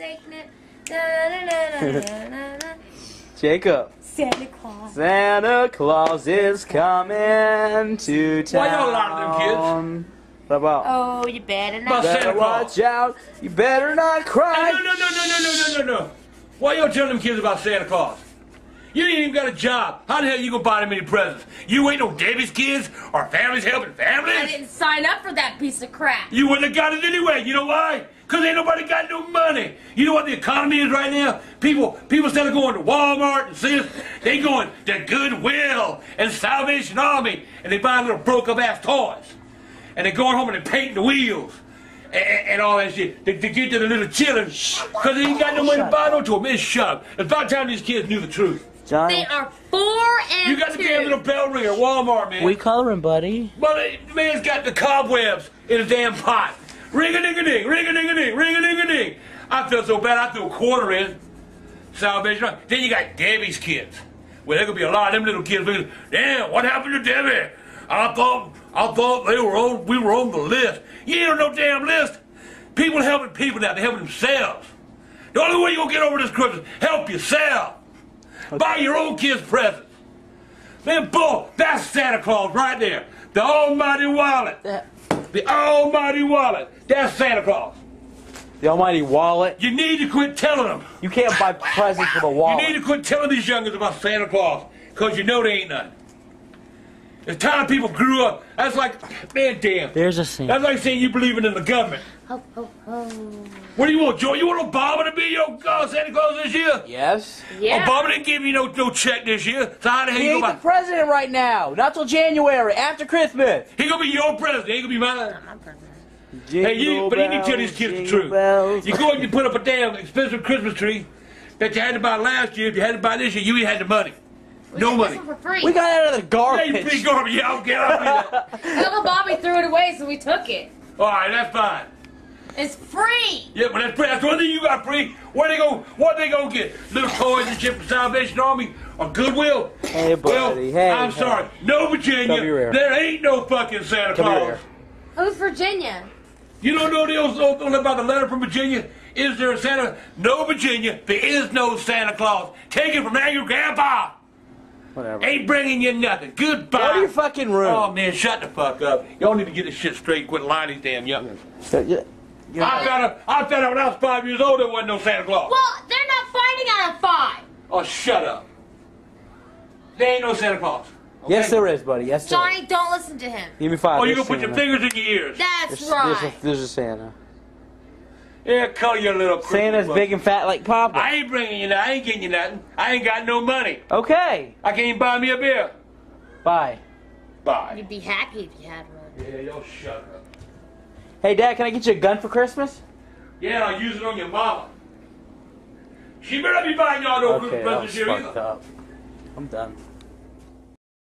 Jacob. Santa Claus. Santa Claus is coming to town. Why don't lot them kids? What about? Oh, you better not. About Santa Claus. Watch out! You better not cry. No, no, no, no, no, no, no, no. Why y'all telling them kids about Santa Claus? You ain't even got a job. How the hell you gonna buy them any presents? You ain't no Davis kids or families helping families. I didn't sign up for that piece of crap. You wouldn't have got it anyway. You know why? Cause ain't nobody got no money. You know what the economy is right now? People, people instead of going to Walmart and Sears, they going to Goodwill and Salvation Army, and they buy little broke up ass toys, and they going home and they painting the wheels. And, and all that shit to, to get to the little children, cause they ain't got no money to buy no to them. It's shut up. It's about time these kids knew the truth. John, They are four and You got the two. damn little bell ringer, Walmart, man. we coloring, buddy. Well, the man's got the cobwebs in a damn pot. Ring a ding a ding, ring a ding a ding, ring a ding a ding. I felt so bad, I threw a quarter in. Salvation Army. Then you got Debbie's kids. Well, there could be a lot of them little kids thinking, damn, what happened to Debbie? I thought, I thought they were on, we were on the list. You ain't on no damn list. People helping people now, they're helping themselves. The only way you're gonna get over this Christmas, help yourself. Buy your own kids presents. Man, boy, that's Santa Claus right there. The almighty wallet. The almighty wallet. That's Santa Claus. The almighty wallet. You need to quit telling them. You can't buy presents for the wallet. You need to quit telling these youngins about Santa Claus, because you know they ain't nothing. It's time people grew up. That's like, man, damn. There's a Santa. That's like saying you believing in the government. Ho, ho, ho. What do you want, Joe? You want Obama to be your uh, Santa Claus this year? Yes. Yeah. Obama didn't give you no, no check this year. So how the hell He you ain't gonna the buy? president right now. Not till January, after Christmas. He gonna be your president. He ain't gonna be mine. My president. Hey, you, Jingle but you need to tell these kids the truth. bells. You go and you put up a damn expensive Christmas tree that you had to buy last year. If you had to buy this year, you ain't had the money. We No got money. this one for free. We got it out of the Yeah, you garbage. free garbage. Yeah, I'll get out of Uncle Bobby threw it away, so we took it. All right, that's fine. It's free. Yeah, but that's free. That's one thing you got free. Where they go? What they gonna get? Little toys and shit from Salvation Army or Goodwill? Hey, Well, buddy. Hey, I'm hey. sorry. No, Virginia. There ain't no fucking Santa Come Claus. here. Who's Virginia? You don't know the old, old, old about the letter from Virginia? Is there a Santa? No, Virginia. There is no Santa Claus. Take it from now, your grandpa. Whatever. Ain't bringing you nothing. Goodbye. Go to your fucking room. Oh man, shut the fuck up. Y'all need to get this shit straight. Quit lying to these damn youngins. Yeah, yeah. I found out. I found out when I was five years old there wasn't no Santa Claus. Well, they're not fighting out of five. Oh, shut up. There ain't no Santa Claus. okay? Yes, there is, buddy. Yes, there is. Johnny, don't listen to him. Give me five. Oh, you There's gonna put your fingers in your ears? That's There's, right. there's, a, there's a Santa. Yeah, call your little. Christmas Santa's book. big and fat like Papa. I ain't bringing you nothing. I ain't getting you nothing. I ain't got no money. Okay. I can't even buy me a beer. Bye. Bye. You'd be happy if you had one. Yeah, y'all shut up. Hey, Dad, can I get you a gun for Christmas? Yeah, I'll use it on your mama. She better not be buying y'all no Okay, Christmas that presents was here fucked either. up. I'm done.